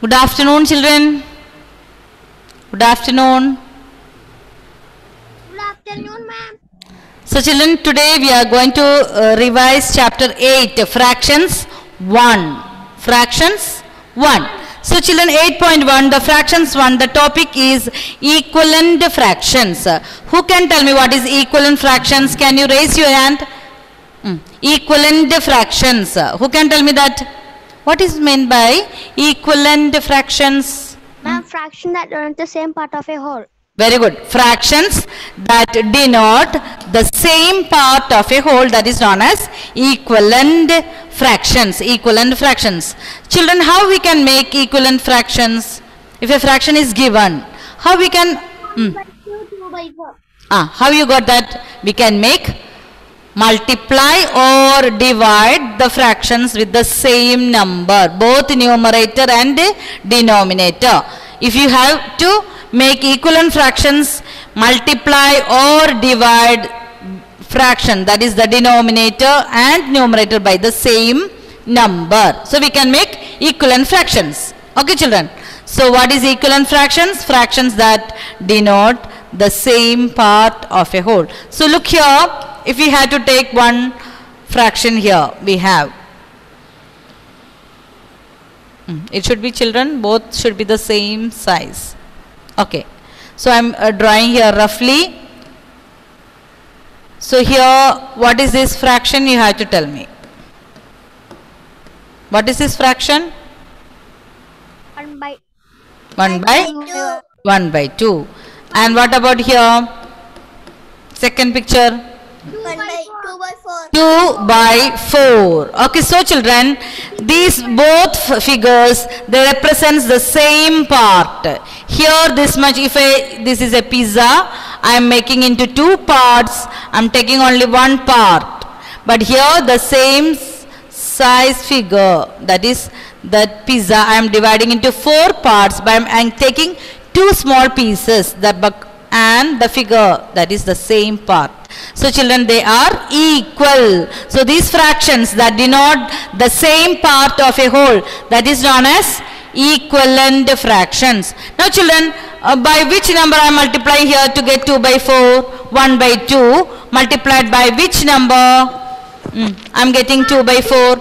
Good afternoon, children. Good afternoon. Good afternoon, ma'am. So, children, today we are going to uh, revise chapter 8, fractions 1. Fractions 1. So, children, 8.1, the fractions 1, the topic is equivalent fractions. Who can tell me what is equivalent fractions? Can you raise your hand? Mm. Equivalent fractions. Who can tell me that? What is meant by equivalent fractions? Ma'am, fraction that are the same part of a whole. Very good. Fractions that denote the same part of a whole that is known as equivalent fractions. Equivalent fractions. Children, how we can make equivalent fractions? If a fraction is given, how we can, By two, two by four. ah, how you got that? We can make multiply or divide the fractions with the same number, both numerator and denominator. If you have to make equivalent fractions, multiply or divide fraction, that is the denominator and numerator by the same number. So we can make equivalent fractions. Okay children. So what is equivalent fractions? Fractions that denote the same part of a whole. So look here, if we had to take one fraction here, we have. Hmm, It should be children, both should be the same size. Okay. So I am uh, drawing here roughly. So here, what is this fraction? You have to tell me. What is this fraction? One by 1 by two. 1 by 2. And what about here? Second picture. Two by four. 2 by 4. Okay, so children, these both figures, they represents the same part. Here this much, if I, this is a pizza, I am making into two parts, I am taking only one part. But here the same size figure, that is that pizza, I am dividing into four parts, but I am taking two small pieces, the and the figure, that is the same part. So children, they are equal. So these fractions that denote the same part of a whole, that is known as equivalent fractions. Now children, uh, by which number I multiply here to get 2 by 4? 1 by 2 multiplied by which number? I am getting 2 by 4.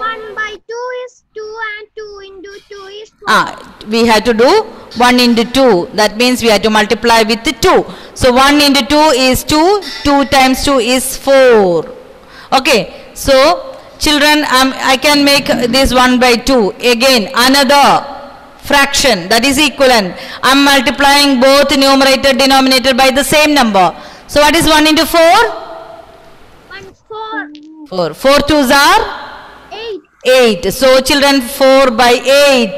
Ah, we have to do 1 into 2. That means we have to multiply with 2. So 1 into 2 is 2. 2 times 2 is 4. Okay. So children, um, I can make this 1 by 2. Again, another fraction that is equivalent. I am multiplying both numerator denominator by the same number. So what is 1 into 4? One four. 4. 4 twos are? Eight. So children 4 by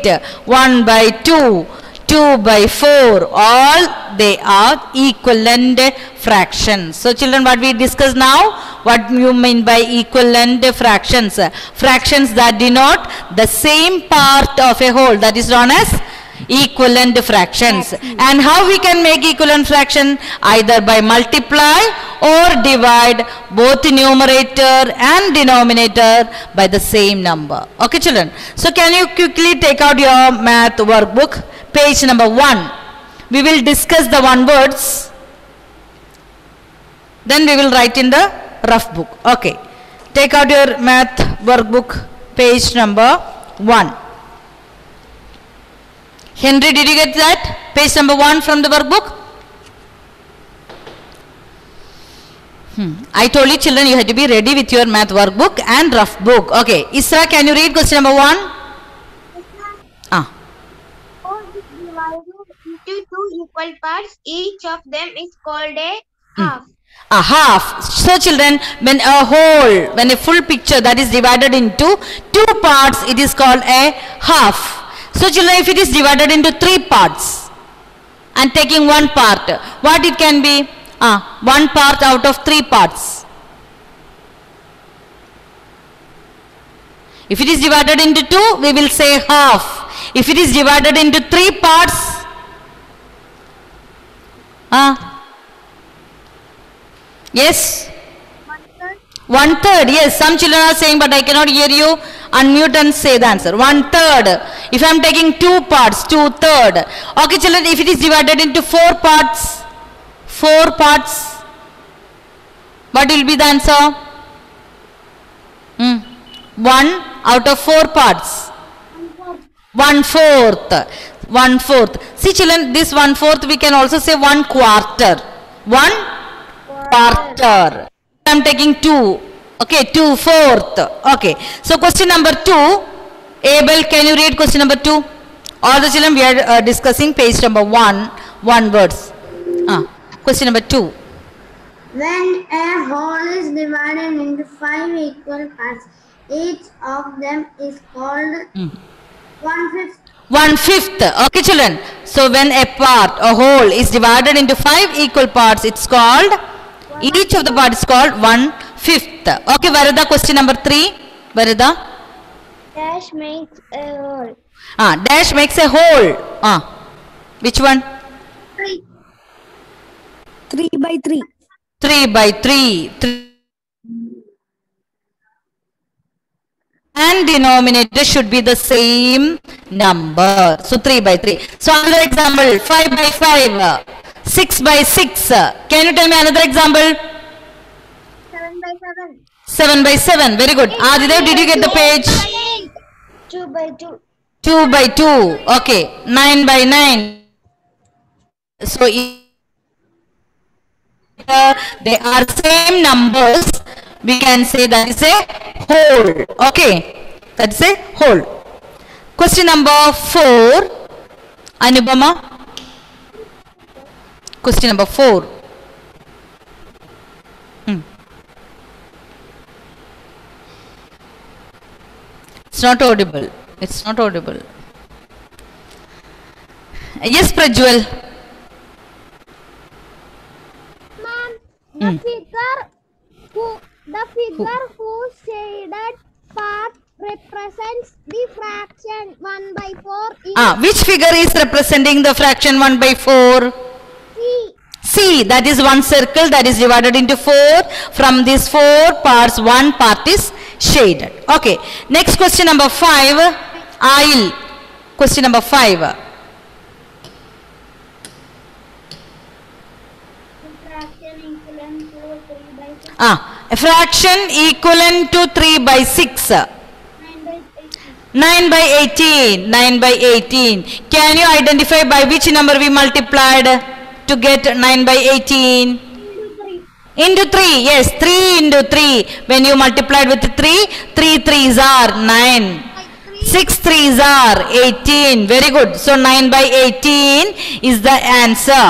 8, 1 by 2, 2 by 4, all they are equivalent fractions. So children what we discuss now, what you mean by equivalent fractions? Fractions that denote the same part of a whole that is known as equivalent fractions. And how we can make equivalent fraction? Either by multiply or divide both numerator and denominator by the same number. Okay children. So can you quickly take out your math workbook, page number 1. We will discuss the one words. Then we will write in the rough book. Okay. Take out your math workbook, page number 1. Henry, did you get that? Page number 1 from the workbook? Hmm. I told you children you have to be ready with your math workbook and rough book. Okay. Isra, can you read question number 1? Ah. Is divided into two equal parts. Each of them is called a half. A half. So children, when a whole, when a full picture that is divided into two parts, it is called a half. So children, if it is divided into three parts and taking one part, what it can be? Ah, one part out of three parts. If it is divided into two, we will say half. If it is divided into three parts, ah, yes, One third. Yes, some children are saying, but I cannot hear you. Unmute and say the answer. One third. If I am taking two parts, two third. Okay, children, if it is divided into four parts, four parts, what will be the answer? Hmm. One out of four parts. One fourth. One fourth. See, children, this one fourth we can also say one quarter. One quarter. I am taking two. Okay, two fourth. Okay. So question number two. Abel, can you read question number two? All the children we are uh, discussing page number one. One words. Ah, question number two. When a whole is divided into five equal parts, each of them is called one fifth. One fifth. Okay, children. So when a part, a whole is divided into five equal parts, it's called, each of the part is called one fifth. Okay, Varada, question number three. Varada. Dash makes a whole. Ah, dash makes a whole. Ah, which one? Three. Three by three. 3 by 3. Three. And denominator should be the same number. So 3 by 3. So another example, 5 by 5. 6 by 6. Can you tell me another example? Seven by seven. 7 by 7. Very good. Adidev, did you get the page? Two by two. 2 by 2. Okay. 9 by 9. So they are same numbers. We can say that is a whole. Okay. That is a whole. Question number 4. Anubama. Question number 4. Hmm. It's not audible. It's not audible. Yes, Prajwal. Ma'am, the figure who the figure whose shaded part represents the fraction one by four Ah, which figure is representing the fraction 1 by 4? C. See, that is one circle that is divided into 4. From these 4 parts, one part is shaded. Okay. Next question number 5. Aisle. Question number 5. Fraction equivalent to three by six. Ah, a fraction equivalent to 3 by 6. Nine by eight. 9 by 18. 9 by 18. Can you identify by which number we multiplied to get 9 by 18? Into three. Into 3. Yes, 3 into 3. When you multiplied with 3, 3 3s are 9. 6 3s are 18. Very good. So 9 by 18 is the answer.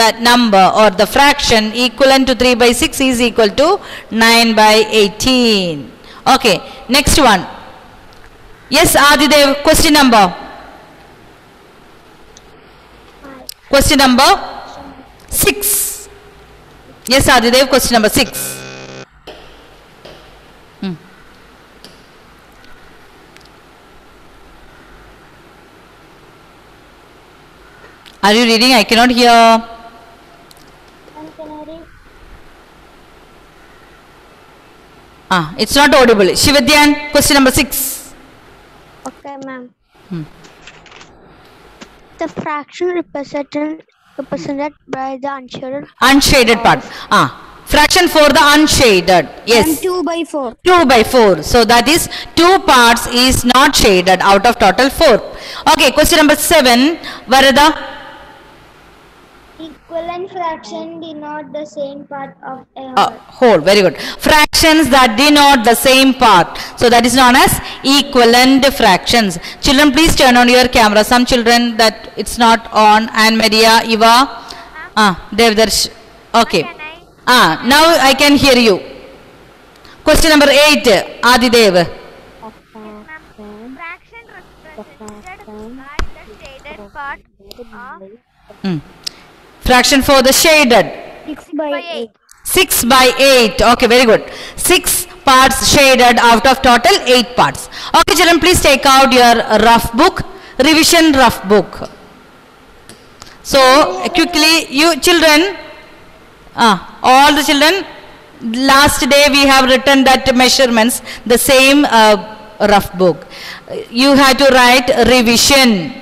That number or the fraction equivalent to 3 by 6 is equal to 9 by 18. Okay. Next one. Yes, Adidev, question number. Question number 6. Yes, Adidev, question number 6. Hmm. Are you reading? I cannot hear. Can? Ah, it's not audible. Shivadyan, question number 6. Okay, ma'am. Hmm. The fraction represented represented by the unshaded Unshaded part. Ah, fraction for the unshaded. Yes. two by four. 2 by 4. So that is 2 parts is not shaded out of total 4. Okay, question number 7. Varada. Equivalent fraction denote the same part of a whole. Uh, whole, very good. Fractions that denote the same part. So that is known as equivalent fractions. Children, please turn on your camera. Some children that it's not on. Anne Maria, Eva. Ah, Devdarsh. Okay. Ah, now I can hear you. Question number 8. Adidev. Fraction represented by the shaded part of Hmm. Fraction for the shaded. six by eight. 6 by 8. Okay, very good. 6 parts shaded out of total 8 parts. Okay, children, please take out your rough book, revision rough book. So, quickly, you children, ah, all the children, last day we have written that measurements, the same uh, rough book. You have to write revision.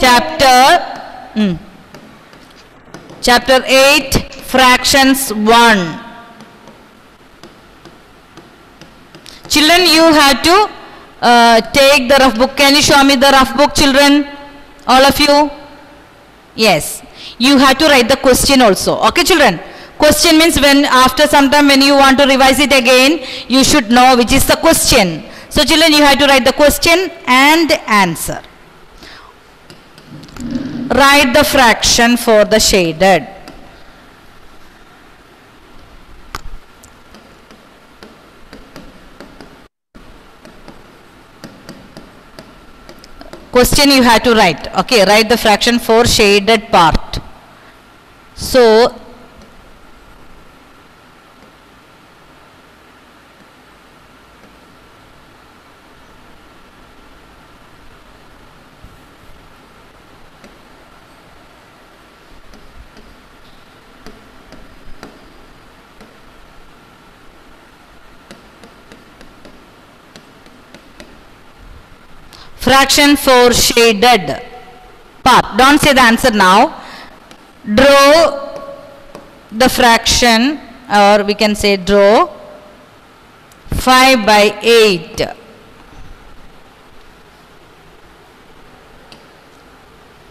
Chapter, mm, chapter 8, fractions 1. Children, you have to uh, take the rough book. Can you show me the rough book, children? All of you? Yes. You have to write the question also. Okay, children? Question means when after some time when you want to revise it again, you should know which is the question. So, children, you have to write the question and answer. Write the fraction for the shaded. question you have to write okay write the fraction for shaded part so fraction for shaded part. Don't say the answer now. Draw the fraction or we can say draw 5 by 8.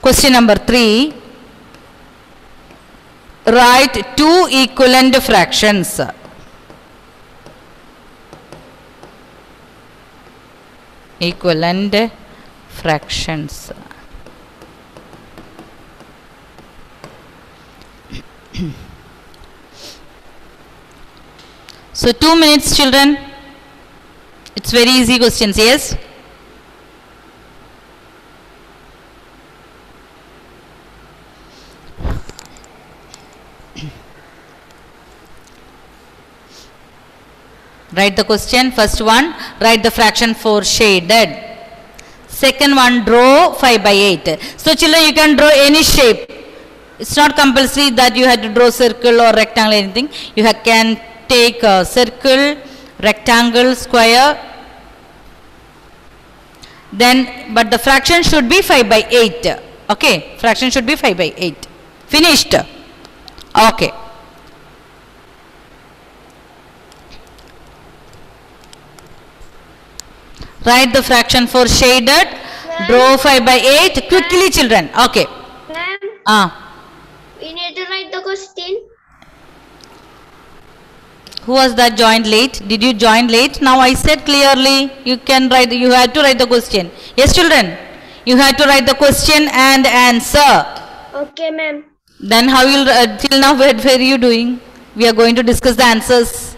Question number 3. Write two equivalent fractions. equivalent fractions. so two minutes children. It's very easy questions, yes? Write the question. First one, write the fraction for shaded. Second one, draw 5 by 8. So children, you can draw any shape. It's not compulsory that you have to draw circle or rectangle anything. You can take a circle, rectangle, square. Then, but the fraction should be 5 by 8. Okay, fraction should be 5 by 8. Finished. Okay. Write the fraction for shaded. Draw 5 by 8. Quickly children. Okay. Ma'am, Ah. we need to write the question. Who was that joined late? Did you join late? Now I said clearly you can write, you have to write the question. Yes children? You have to write the question and answer. Okay, ma'am. Then how you will, uh, till now what were you doing? We are going to discuss the answers.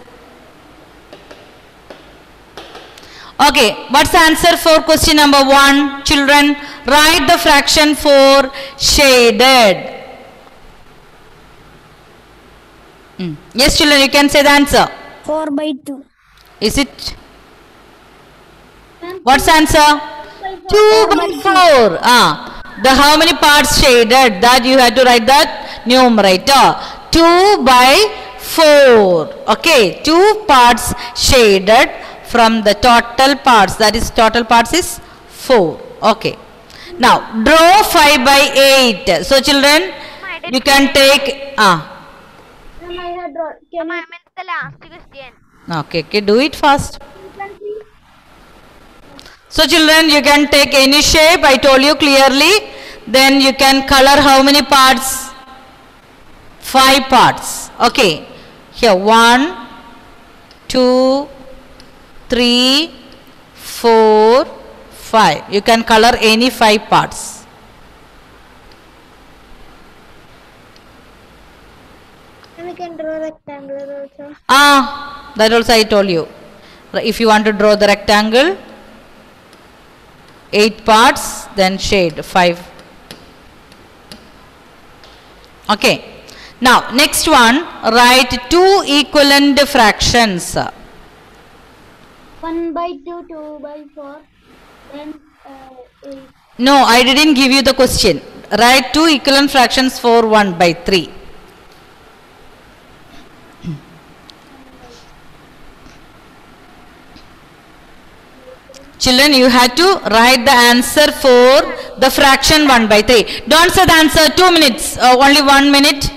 Okay, what's the answer for question number one? Children, write the fraction for shaded. Hmm. Yes, children, you can say the answer. 4 by 2. Is it? What's the answer? 2 by 4. Ah, the how many parts shaded? That you have to write that numerator. 2 by 4. Okay, 2 parts shaded from the total parts. That is total parts is 4. Okay. Now, draw 5 by 8. So, children, you can take. Ah, okay, okay, do it fast. So children, you can take any shape, I told you clearly. Then you can color how many parts? Five parts. Okay. Here, one, two, three, four, five. You can color any five parts. And we can draw rectangular also. Ah, that also I told you. If you want to draw the rectangle, 8 parts, then shade 5. Okay. Now, next one, write two equivalent fractions. 1 by 2, 2 by 4, then uh, 8. No, I didn't give you the question. Write two equivalent fractions for 1 by 3. Children, you had to write the answer for the fraction 1 by 3. Don't say the answer 2 minutes, uh, only 1 minute.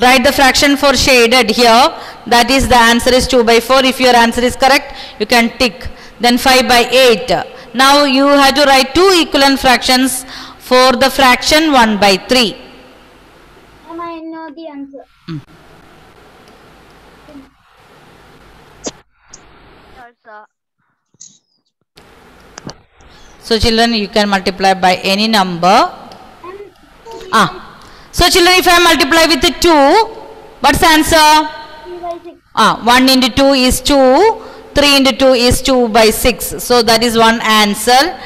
Write the fraction for shaded here. That is the answer is 2 by 4. If your answer is correct, you can tick. Then 5 by 8. Now you have to write two equivalent fractions for the fraction 1 by 3. Ma'am, I know the answer. Also. So children, you can multiply by any number. Ah. So children, if I multiply with the 2, what's the answer? 3 by 6. Ah, 1 into 2 is 2, 3 into 2 is 2 by 6. So that is one answer.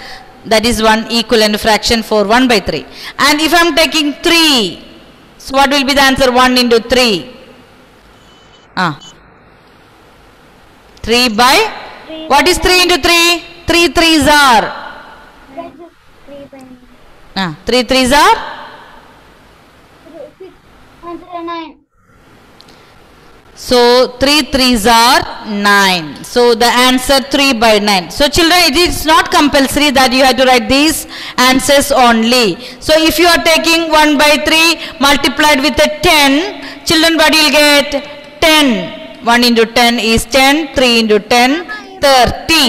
That is one equivalent fraction for 1 by 3. And if I am taking 3, so what will be the answer? 1 into 3. Ah. 3 by, what is 3 into 3? 3 3s are, That's 3 by 9. ah, 3 3s are 6 and 9. So 3 threes are 9. So the answer 3 by 9. So children it is not compulsory that you have to write these answers only. So if you are taking 1 by 3 multiplied with a 10, children what you will get? 10. 1 into 10 is 10, 3 into 10, 30.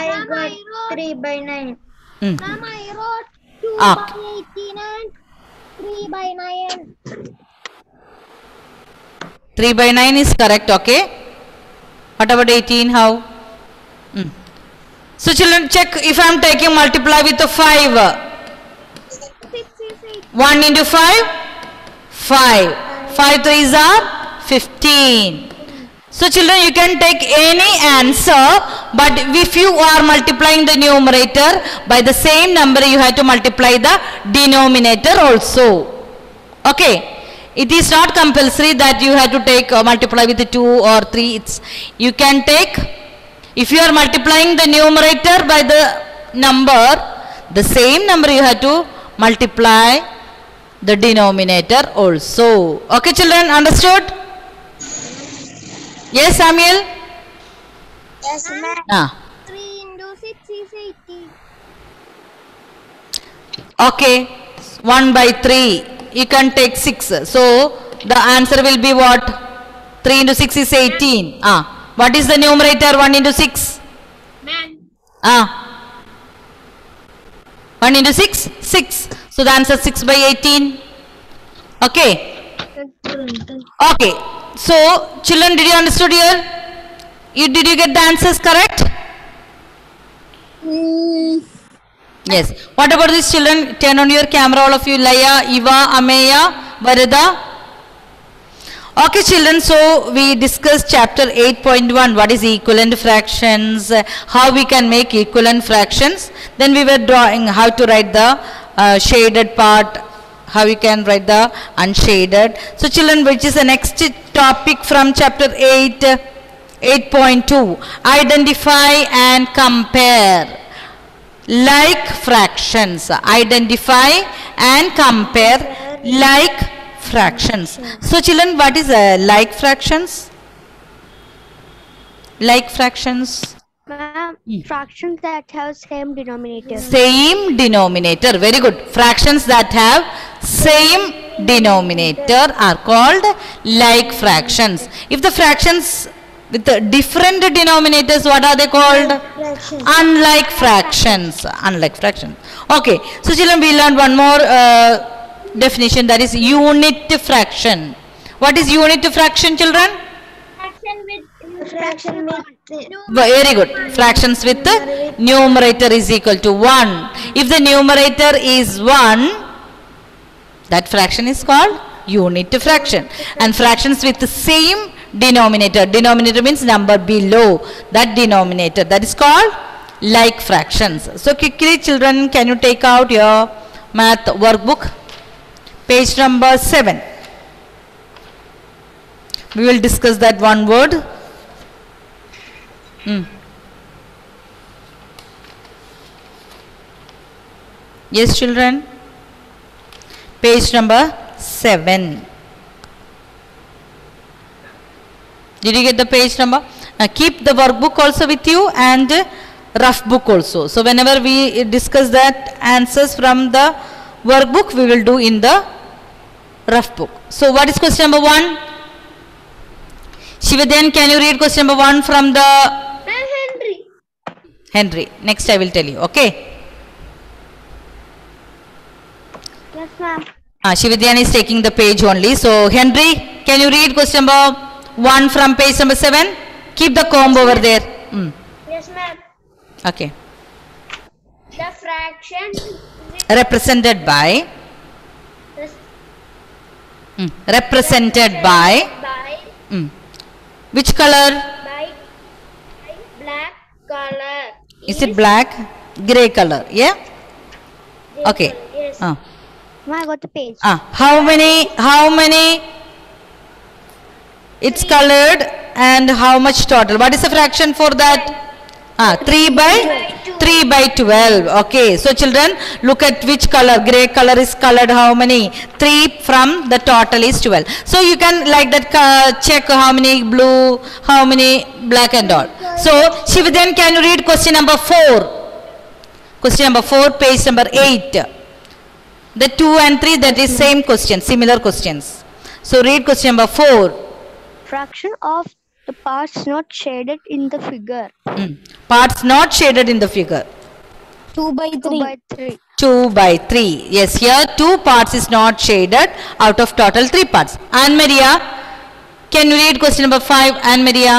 I got 3 by 9. Hmm. Ma'am, I wrote 2 Ah. by 18 and 3 by 9. 3 by 9 is correct, okay? What about 18, how? Hmm. So children check if I am taking multiply with a 5. 6 is 8. 1 into 5? 5. 5 threes are 15. So children you can take any answer but if you are multiplying the numerator by the same number you have to multiply the denominator also. Okay. It is not compulsory that you have to take uh, multiply with 2 or 3. It's you can take if you are multiplying the numerator by the number the same number you have to multiply the denominator also. Okay children, understood? Yes Samuel? Yes, ma'am. Ah. 3 into 6 is 80. Okay. 1 by 3. You can take 6. So the answer will be what? 3 into 6 is 18. Ah. What is the numerator 1 into 6? Man. Ah. 1 into 6? 6. So the answer 6 by 18. Okay. Okay. So children did you understood here? You, did you get the answers correct? Yes. What about these children? Turn on your camera, all of you. Laya, Eva, Ameya, Varada. Okay, children. So we discussed chapter 8.1. What is equivalent fractions? How we can make equivalent fractions. Then we were drawing how to write the uh, shaded part. How you can write the unshaded. So, children, which is the next topic from chapter 8. uh, 8.2 identify and compare like fractions. Identify and compare like fractions. So children what is uh, like fractions? Like fractions? Ma'am, fractions that have same denominator. same denominator. Very good. Fractions that have same denominator are called like fractions. If the fractions with different denominators what are they called? Fractions. unlike fractions unlike fractions. Okay so children we learned one more uh, definition that is unit fraction. What is unit fraction children? Fraction with fraction with very good. Fractions with the numerator is equal to 1 if the numerator is 1 that fraction is called unit fraction. And fractions with the same denominator denominator means number below that denominator that is called like fractions so quickly children can you take out your math workbook page number 7 we will discuss that one word Hmm. Yes, children. Page number 7. Did you get the page number? Uh, keep the workbook also with you and rough book also. So whenever we discuss that answers from the workbook, we will do in the rough book. So what is question number one? Shivadyan, can you read question number one from the Henry. Henry? Next I will tell you, okay? Yes, ma'am. Ah, Shivadyan is taking the page only. So Henry, can you read question number one from page number seven? Keep the comb over there. Mm, Yes, ma'am. okay. The fraction Represented by, is mm, represented by, by mm, which color? by black color. Is it black? Gray color, yeah? Okay. Yes. Ah. I got the page. Ah, how many, how many it's colored and how much total? What is the fraction for that? Ah, 3 by 3 by 12. Okay, so children, look at which color. Gray color is colored how many? 3 from the total is 12. So you can like that uh, check how many blue, how many black and all. So Shivadhan, can you read question number 4? Question number 4, page number 8. The 2 and 3 that is same question, similar questions. So read question number 4. Fraction of the parts not shaded in the figure. Mm. Parts not shaded in the figure. 2 by 3. 2 by 3. 2 by 3. Yes, here 2 parts is not shaded out of total 3 parts. Anne Maria, can you read question number 5? Anne Maria.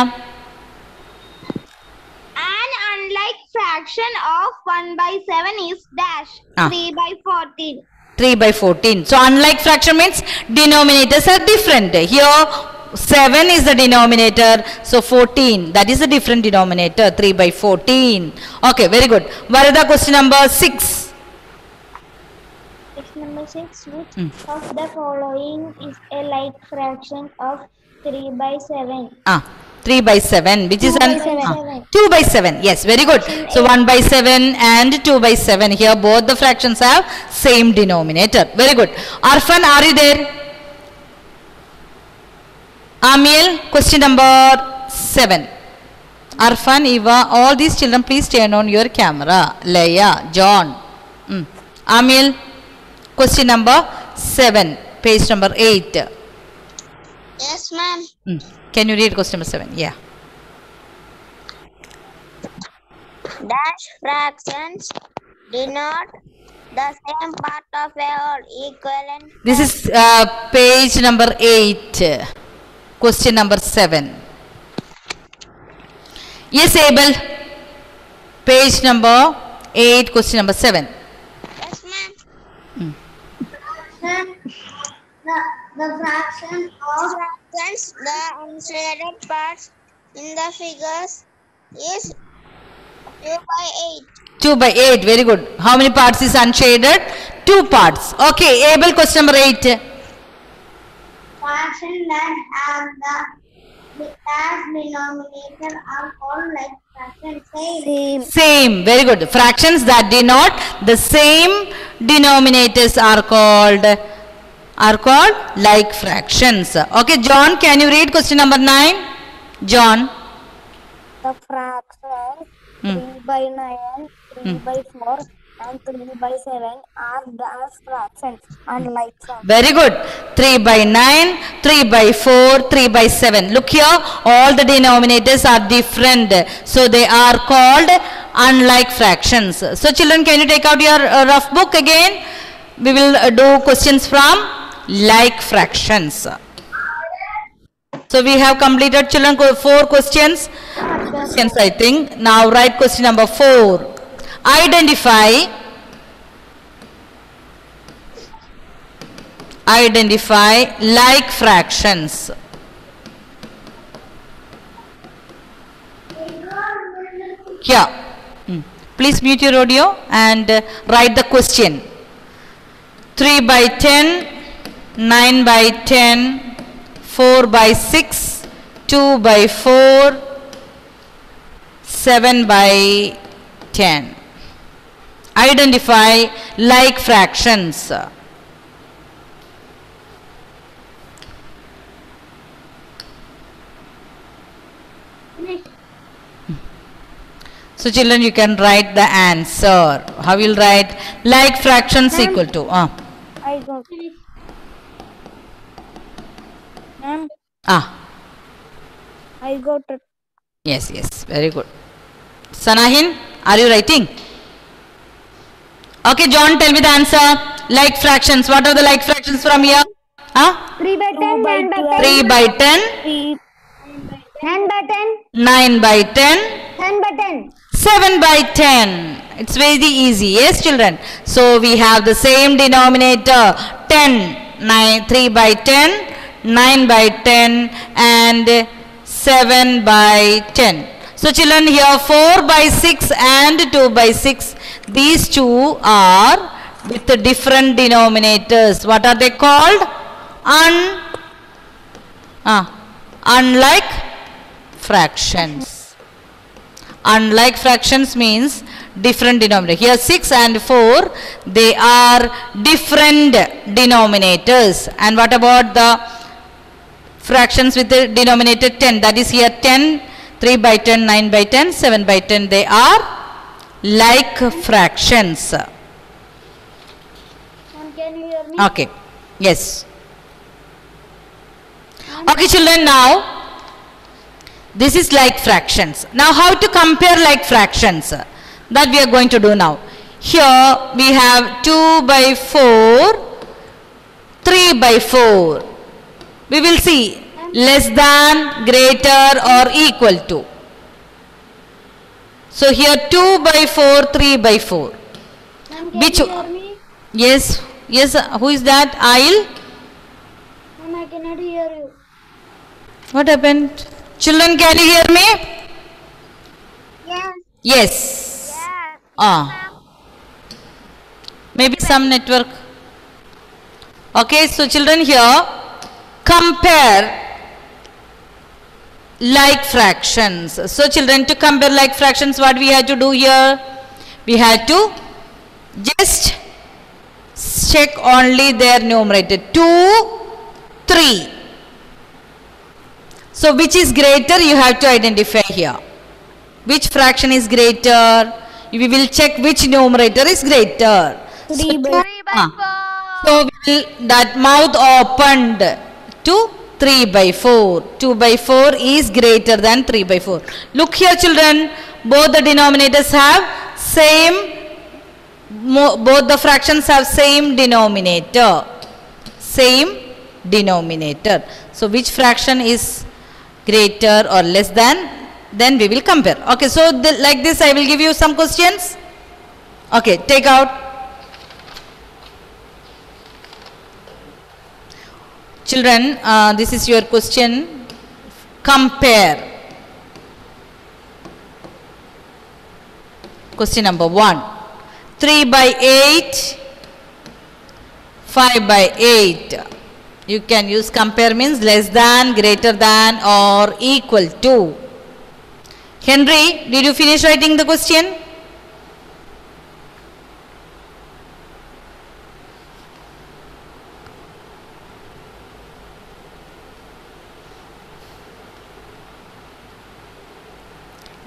An unlike fraction of 1 by 7 is dash Ah. 3 by 14. 3 by 14. So unlike fraction means denominators are different. Here 7 is the denominator. So 14 that is a different denominator 3 by 14. Okay very good. Varada question number 6. Question number 6. Which Hmm. of the following is a like fraction of 3 by 7? Ah 3 by 7 which is Two an by seven. ah, 2 by 7 yes very good. So 1 by 7 and 2 by 7 here both the fractions have same denominator. Very good. Arfan are you there? Amil, question number 7. Arfan, Eva, all these children, please turn on your camera. Leia, John. Mm. Amil, question number 7, page number 8. Yes, ma'am. Mm. Can you read question number 7? Yeah. Dash fractions denote the same part of a whole equivalent. This is uh, page number 8, question number 7. Yes, Abel. Page number 8, question number 7. Yes, ma'am. Hmm. Fraction, the, the fraction of Fractions, the unshaded parts in the figures is 2 by 8. 2 by 8, very good. How many parts is unshaded? 2 parts. Okay, Abel, question number 8. Fraction that have the as denominator are called like fraction. Same. Same, very good. Fractions that denote the same denominators are called are called like fractions. Okay, John, can you read question number 9? John. The fraction Hmm. 3 by 9, 3 by 4 and 3 by 7 are dash fractions unlike fractions. Very good. 3 by 9, 3 by 4, 3 by 7. Look here, all the denominators are different. So they are called unlike fractions. So children, can you take out your uh, rough book again? We will uh, do questions from like fractions. So we have completed children four questions. Questions I think. Now write question number 4. Identify identify like fractions. Here, Hmm. please mute your audio and uh, write the question. 3 by 10, 9 by 10, 4 by 6, 2 by 4, 7 by 10. Identify like fractions. So children, you can write the answer. How you'll write? Like fractions equal to. Uh, I. Ma'am, ah, I got it. yes, yes. Very good. Sanahin, are you writing? Okay, John, tell me the answer. Like fractions. What are the like fractions from here? Huh? 3 by 10, 9 by 10, 3 by 10, Three 9 by 10, 9 by 10, 10 by 10. 7 by 10. It's very easy. Yes, children. So we have the same denominator 10, 9, 3 by 10, 9 by 10 and 7 by 10. So children here 4 by 6 and 2 by 6. These two are with the different denominators. What are they called? Un, ah, unlike fractions. Unlike fractions means different denominator. Here 6 and 4, they are different denominators. And what about the fractions with the denominator 10? That is here 10, 3 by 10, 9 by 10, 7 by 10. They are like fractions. Can you hear me? Okay. Yes. Okay, children, now this is like fractions. Now, how to compare like fractions? That we are going to do now. Here we have 2 by 4, 3 by 4. We will see less than, greater or equal to. So, here 2 by 4, 3 by 4. Can Which- you hear me? Yes, yes, who is that? I'll. Ma'am, I cannot hear you. What happened? Children, can you hear me? Yes. Yes. Yes. Ah. Maybe some network. Okay, so children here, compare like fractions. So children, to compare like fractions, what we had to do here? We had to just check only their numerator. 2, 3. So which is greater you have to identify here. Which fraction is greater? We will check which numerator is greater. So, Three by- Three by Ah. four. so will that mouth opened to 3 by 4. 2 by 4 is greater than 3 by 4. Look here children, both the denominators have same, both the fractions have same denominator. Same denominator. So which fraction is greater or less than? Then we will compare. Okay, so the, like this I will give you some questions. Okay, take out. Children, uh, this is your question. Compare. Question number 1. 3 by 8, 5 by 8. You can use compare means less than, greater than or equal to. Henry, did you finish writing the question?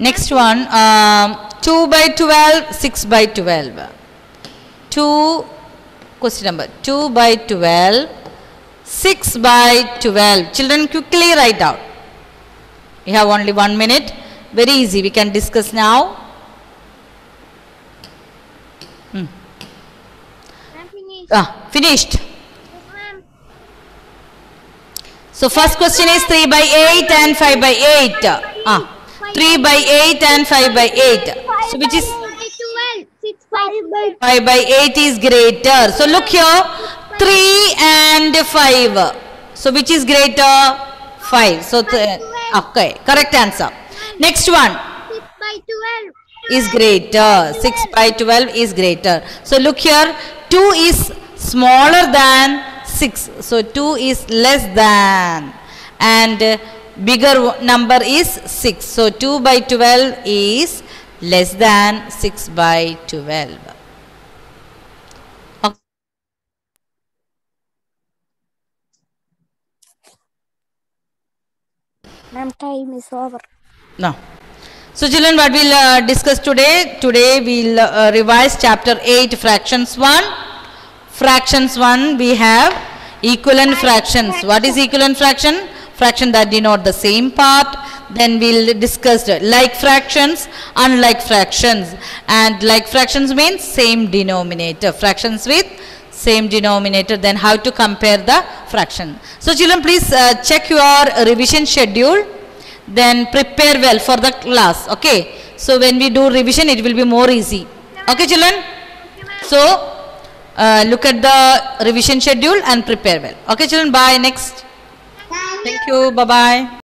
Next one, um, 2 by 12, 6 by 12. 2, question number 2 by 12, 6 by 12. Children quickly write out. We have only one minute. Very easy. We can discuss now. Ma'am, finish. Ah, finished. So first question is 3 by 8 and 5 by 8. Ah, 3 by 8 and 5 by 8. So which is 12, 6 by 5 5 by 8 is greater. So look here, 3 and 5. So which is greater? 5. So, okay, correct answer. Next one 6 by 12. is greater. 6 by 12 is greater. So look here, 2 is smaller than 6. So 2 is less than. And bigger number is 6. So 2 by 12 is less than 6 by 12. Okay. Ma'am, time is over. No. So children, what we'll uh, discuss today? Today we'll uh, revise chapter 8 fractions 1. Fractions 1 we have equivalent fractions. What is equivalent fraction? Fraction that denote the same part. Then we'll discuss like fractions, unlike fractions. And like fractions means same denominator. Fractions with same denominator. Then how to compare the fraction. So children, please uh, check your revision schedule then prepare well for the class okay so when we do revision it will be more easy okay children so uh, look at the revision schedule and prepare well okay children bye next Thank you. Bye bye